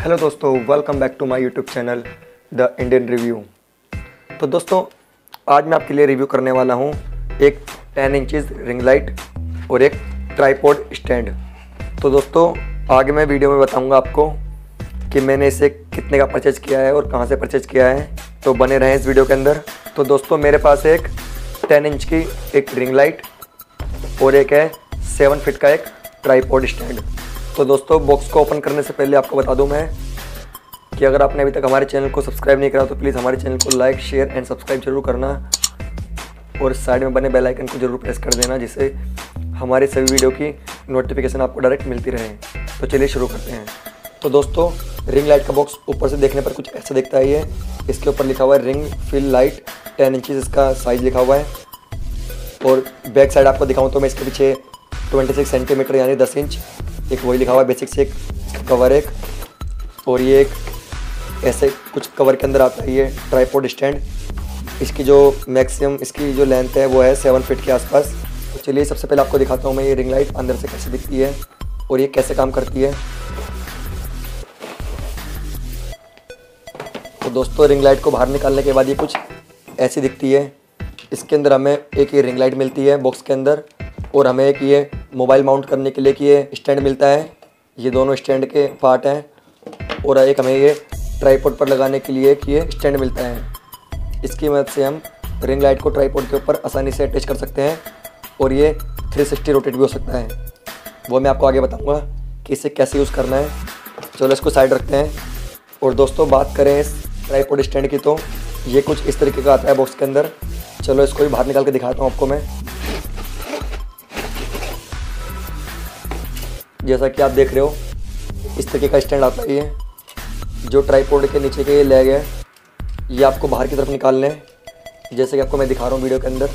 Hello दोस्तों welcome back to my YouTube channel the Indian review तो दोस्तों, आज मैं आपके लिए रिव्यू करने वाला हूँ एक 10 इंचज़ रिंग लाइट और एक ट्राईपोड स्टैंड तो दोस्तों, आगे मैं वीडियो में बताऊँगा आपको कि मैंने इसे कितने का परचेज किया है और कहाँ से परचेज किया है। तो बने रहें इस वीडियो के अंदर। तो दोस्तों, मेरे पास एक टेन इंच की एक रिंग लाइट और एक है सेवन फिट का एक ट्राईपोड स्टैंड तो दोस्तों बॉक्स को ओपन करने से पहले आपको बता दूँ मैं कि अगर आपने अभी तक हमारे चैनल को सब्सक्राइब नहीं करा तो प्लीज़ हमारे चैनल को लाइक शेयर एंड सब्सक्राइब ज़रूर करना और साइड में बने बेल आइकन को ज़रूर प्रेस कर देना, जिससे हमारे सभी वीडियो की नोटिफिकेशन आपको डायरेक्ट मिलती रहे। तो चलिए शुरू करते हैं। तो दोस्तों रिंग लाइट का बॉक्स ऊपर से देखने पर कुछ ऐसा दिखता है इसके ऊपर लिखा हुआ है ring fill light ten inches इसका साइज़ लिखा हुआ है। और बैक साइड आपको दिखाऊँ तो मैं इसके पीछे 26 सेंटीमीटर यानी 10 इंच एक वही लिखा हुआ है बेसिक से एक कवर एक, और ये एक ऐसे कुछ कवर के अंदर आता है, ये ट्राईपोड स्टैंड इसकी जो मैक्सिमम इसकी जो लेंथ है, वो है सेवन फीट के आसपास। तो चलिए, सबसे पहले आपको दिखाता हूँ मैं ये रिंग लाइट अंदर से कैसे दिखती है, और ये कैसे काम करती है। तो दोस्तों रिंग लाइट को बाहर निकालने के बाद ये कुछ ऐसी दिखती है। इसके अंदर हमें एक ये रिंग लाइट मिलती है बॉक्स के अंदर, और हमें एक ये मोबाइल माउंट करने के लिए कि ये स्टैंड मिलता है। ये दोनों स्टैंड के पार्ट हैं और एक हमें ये ट्राईपोड पर लगाने के लिए कि ये स्टैंड मिलता है। इसकी मदद से हम रिंग लाइट को ट्राईपोड के ऊपर आसानी से अटैच कर सकते हैं और ये 360 रोटेट भी हो सकता है। वो मैं आपको आगे बताऊँगा कि इसे कैसे यूज़ करना है। चलो इसको साइड रखते हैं और दोस्तों बात करें इस ट्राईपोड स्टैंड की तो ये कुछ इस तरीके का आता है बॉक्स के अंदर। चलो इसको भी बाहर निकाल के दिखाता हूँ आपको मैं। जैसा कि आप देख रहे हो, इस तरीके का स्टैंड आता है ये जो ट्राईपोर्ड के नीचे के ये लेग है, ये आपको बाहर की तरफ़ निकालने हैं। जैसे कि आपको मैं दिखा रहा हूँ वीडियो के अंदर,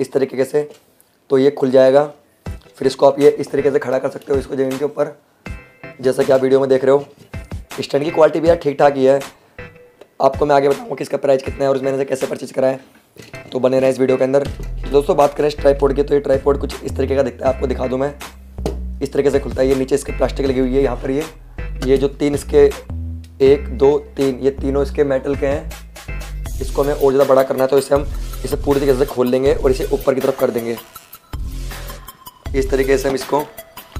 इस तरीके से तो ये खुल जाएगा। फिर इसको आप ये इस तरीके से खड़ा कर सकते हो इसको ज़मीन के ऊपर। जैसा कि आप वीडियो में देख रहे हो, स्टैंड की क्वालिटी भी यार ठीक ठाक ही है। आपको मैं आगे बताऊँगा कि इसका प्राइस कितना है और मैंने कैसे परचेज करा है। तो बने रहें इस वीडियो के अंदर। दोस्तों, बात करें इस ट्राईपोर्ड की तो ये ट्राईपोर्ड कुछ इस तरीके का दिखता है, आपको दिखा दूँ मैं। इस तरीके से खुलता है। ये नीचे इसके प्लास्टिक लगी हुई है, यहाँ पर ये। ये जो तीन इसके, एक, दो, तीन, ये तीनों इसके मेटल के हैं। इसको हमें और ज़्यादा बड़ा करना है तो इसे हम इसे पूरी तरीके से खोल लेंगे और इसे ऊपर की तरफ़ कर देंगे। इस तरीके से हम इसको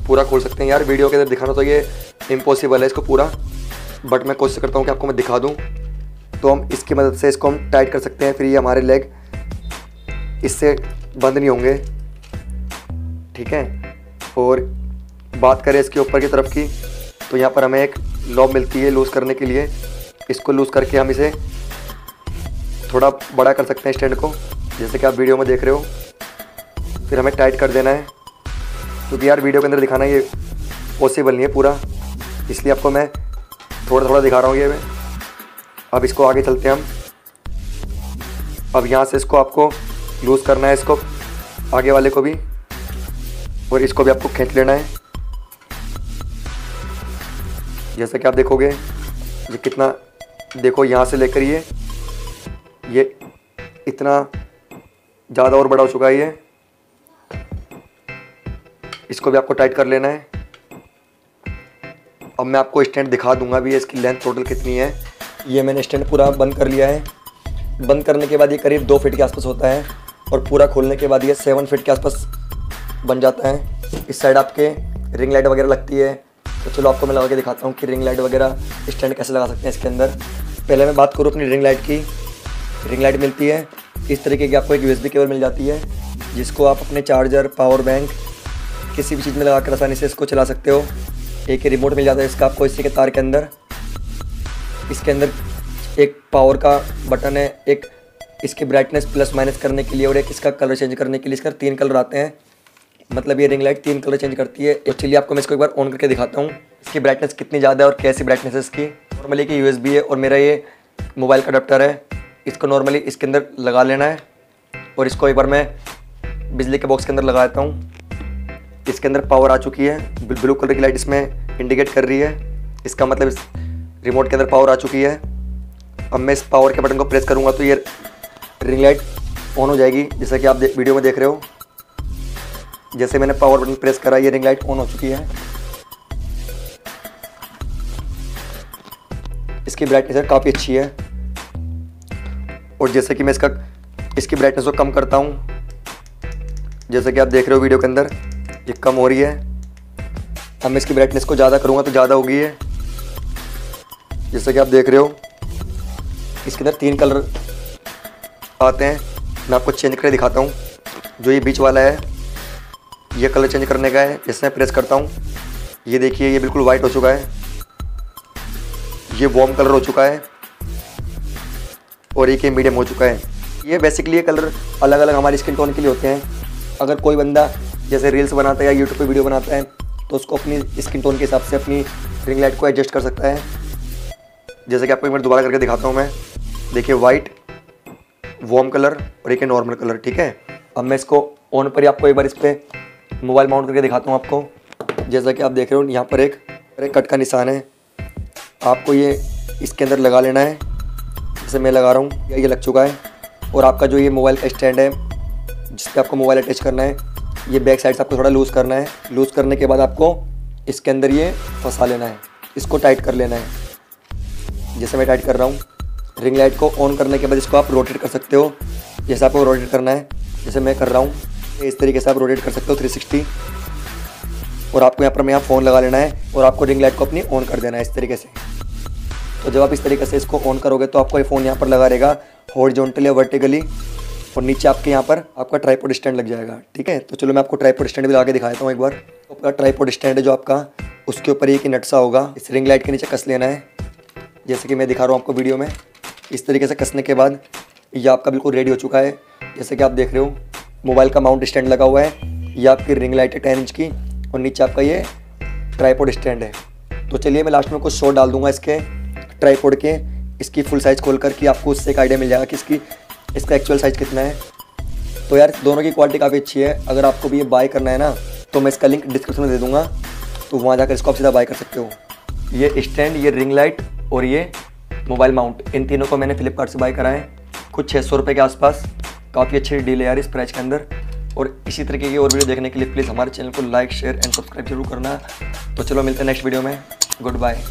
पूरा खोल सकते हैं। यार, वीडियो के अंदर दिखाना तो ये इम्पॉसिबल है इसको पूरा बट मैं कोशिश करता हूँ कि आपको मैं दिखा दूँ। तो हम इसकी मदद से इसको हम टाइट कर सकते हैं, फिर ये हमारे लेग इससे बंद नहीं होंगे। ठीक है? और बात करें इसके ऊपर की तरफ़ की तो यहाँ पर हमें एक लॉब मिलती है लूज़ करने के लिए। इसको लूज़ करके हम इसे थोड़ा बड़ा कर सकते हैं स्टैंड को, जैसे कि आप वीडियो में देख रहे हो। फिर हमें टाइट कर देना है, क्योंकि यार वीडियो के अंदर दिखाना ये पॉसिबल नहीं है पूरा। इसलिए आपको मैं थोड़ा थोड़ा दिखा रहा हूँ ये मैं। अब इसको आगे चलते हैं हम। अब यहाँ से इसको आपको लूज़ करना है इसको, आगे वाले को भी, और इसको भी आपको खींच लेना है। जैसे कि आप देखोगे, ये कितना, देखो यहाँ से लेकर ये ये इतना ज़्यादा और बड़ा हो चुका है ये। इसको भी आपको टाइट कर लेना है। अब मैं आपको स्टैंड दिखा दूँगा भी इसकी लेंथ टोटल कितनी है। ये मैंने स्टैंड पूरा बंद कर लिया है। बंद करने के बाद ये करीब दो फीट के आसपास होता है और पूरा खोलने के बाद ये सेवन फीट के आसपास बन जाता है। इस साइड आपके रिंग लाइट वगैरह लगती है। तो चलो आपको मैं लगा के दिखाता हूँ कि रिंग लाइट वगैरह स्टैंड कैसे लगा सकते हैं इसके अंदर। पहले मैं बात करूँ अपनी रिंग लाइट की। रिंग लाइट मिलती है, इस तरीके की आपको एक यू केबल मिल जाती है, जिसको आप अपने चार्जर पावर बैंक किसी भी चीज़ में लगा कर आसानी से इसको चला सकते हो। एक रिमोट मिल जाता है इसका आपको इसी के तार के अंदर। इसके अंदर एक पावर का बटन है, एक इसकी ब्राइटनेस प्लस माइनस करने के लिए और एक इसका कलर चेंज करने के लिए। इसका तीन कलर आते हैं। मतलब ये रिंग लाइट तीन कलर चेंज करती है। एक्चुअली आपको मैं इसको एक बार ऑन करके दिखाता हूँ। इसकी ब्राइटनेस कितनी ज़्यादा है और कैसी ब्राइटनेस है इसकी? नॉर्मली की यू है और मेरा ये मोबाइल का अडाप्टर है। इसको नॉर्मली इसके अंदर लगा लेना है। और इसको एक बार मैं बिजली के बॉक्स के अंदर लगा देता हूँ। इसके अंदर पावर आ चुकी है। ब्लू कलर की लाइट इसमें इंडिकेट कर रही है। इसका मतलब इस रिमोट के अंदर पावर आ चुकी है। अब मैं इस पावर के बटन को प्रेस करूँगा तो ये रिंग लाइट ऑन हो जाएगी, जैसा कि आप वीडियो में देख रहे हो। जैसे मैंने पावर बटन प्रेस करा ये रिंग लाइट ऑन हो चुकी है। इसकी ब्राइटनेस काफ़ी अच्छी है। और जैसे कि मैं इसका, इसकी ब्राइटनेस को कम करता हूँ। जैसे कि आप देख रहे हो वीडियो के अंदर, ये कम हो रही है। अब मैं इसकी ब्राइटनेस को ज़्यादा करूँगा तो ज़्यादा होगी है जैसे कि आप देख रहे हो, इसके अंदर तीन कलर आते हैं। मैं आपको चेंज करके दिखाता हूँ, जो ये बीच वाला है। ये कलर चेंज करने का है जैसे मैं प्रेस करता हूँ। ये देखिए, ये बिल्कुल वाइट हो चुका है। ये वॉर्म कलर हो चुका है। और एक ये मीडियम हो चुका है। ये बेसिकली ये कलर अलग अलग हमारी स्किन टोन के लिए होते हैं। अगर कोई बंदा जैसे रील्स बनाता है या यूट्यूब पे वीडियो बनाता है तो उसको अपनी स्किन टोन के हिसाब से अपनी रिंग लाइट को एडजस्ट कर सकता है। जैसे कि आपको एक बार दोबारा करके दिखाता हूँ मैं। देखिए वाइट वॉर्म कलर और एक नॉर्मल कलर ठीक है? अब मैं इसको ऑन पर ही आपको एक बार इस पर मोबाइल माउंट करके दिखाता हूँ आपको। जैसा कि आप देख रहे हो, यहाँ पर एक एक कट का निशान है। आपको ये इसके अंदर लगा लेना है। जैसे मैं लगा रहा हूँ, ये लग चुका है। और आपका जो ये मोबाइल का स्टैंड है, जिस पर आपको मोबाइल अटैच करना है, ये बैक साइड से आपको थोड़ा लूज़ करना है। लूज़ करने के बाद आपको इसके अंदर ये फंसा लेना है। इसको टाइट कर लेना है। जैसे मैं टाइट कर रहा हूँ, रिंग लाइट को ऑन करने के बाद इसको आप रोटेट कर सकते हो। जैसे आपको रोटेट करना है, जैसे मैं कर रहा हूँ इस तरीके से आप रोटेट कर सकते हो 360 और आपको यहाँ पर मैं यहाँ फ़ोन लगा लेना है और आपको रिंग लाइट को अपनी ऑन कर देना है इस तरीके से। तो जब आप इस तरीके से इसको ऑन करोगे तो आपको ये फ़ोन यहाँ पर लगा रहेगा हॉरिजॉन्टली या वर्टिकली और नीचे आपके यहाँ पर आपका ट्राईपोड स्टैंड लग जाएगा, ठीक है? तो चलो मैं आपको ट्राईपोड स्टैंड भी लगा के दिखाता हूँ एक बार। तो आपका ट्राईपोड स्टैंड है जो आपका, उसके ऊपर एक नटसा होगा। इस रिंग लाइट के नीचे कस लेना है। जैसे कि मैं दिखा रहा हूँ आपको वीडियो में। इस तरीके से कसने के बाद ये आपका बिल्कुल रेडी हो चुका है। जैसे कि आप देख रहे हो मोबाइल का माउंट स्टैंड लगा हुआ है। ये आपकी रिंग लाइट है, टेन इंच की। और नीचे आपका ये ट्राईपोड स्टैंड है। तो चलिए मैं लास्ट में कुछ शॉट डाल दूँगा इसके ट्राईपोड के। इसकी फुल साइज़ खोल कर कि आपको उससे एक आइडिया मिल जाएगा कि इसकी, इसका एक्चुअल साइज़ कितना है। तो यार, दोनों की क्वालिटी काफ़ी अच्छी है। अगर आपको भी ये बाय करना है ना तो मैं इसका लिंक डिस्क्रिप्शन में दे दूँगा। तो वहाँ जाकर इसको आप सीधा बाय कर सकते हो। ये स्टैंड, ये रिंग लाइट और ये मोबाइल माउंट, इन तीनों को मैंने फ्लिपकार्ट से बाय करा है। कुछ छः सौ रुपये के आसपास। काफ़ी अच्छी डील है यार इस प्राइस के अंदर। और इसी तरीके की और वीडियो देखने के लिए प्लीज़ हमारे चैनल को लाइक, शेयर एंड सब्सक्राइब ज़रूर करना। तो चलो मिलते हैं नेक्स्ट वीडियो में। Good bye.